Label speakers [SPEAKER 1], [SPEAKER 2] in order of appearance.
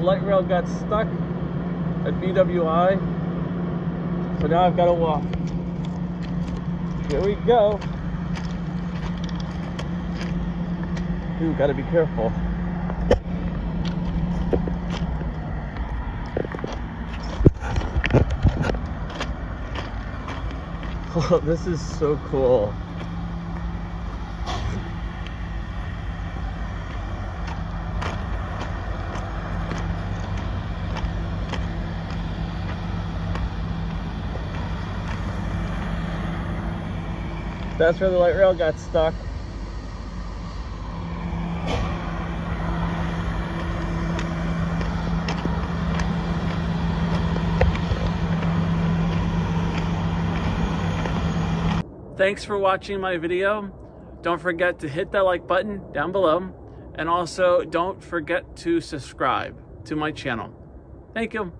[SPEAKER 1] light rail got stuck at BWI. So now I've got to walk. Here we go. Ooh, gotta be careful. Oh, this is so cool. That's where the light rail got stuck. Thanks for watching my video. Don't forget to hit that like button down below. And also don't forget to subscribe to my channel. Thank you.